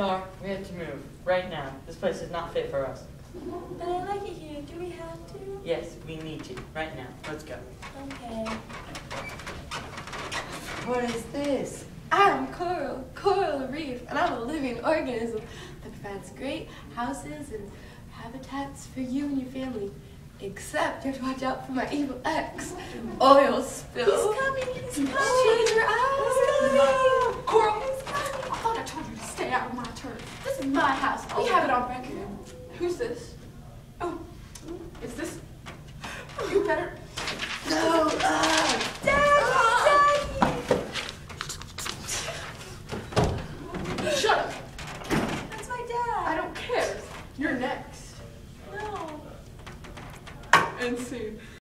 Nor, we have to move right now. This place is not fit for us. But I like it here. Do we have to? Yes, we need to right now. Let's go. Okay. What is this? I'm coral, coral reef, and I'm a living organism that provides great houses and habitats for you and your family. Except you have to watch out for my evil ex, oil spill. getting out of my turf. This is my house. We have it on record. Who's this? Oh, is this? You better. No, uh, Daddy, uh. Daddy. Shut up. That's my dad. I don't care. You're next. No. And soon.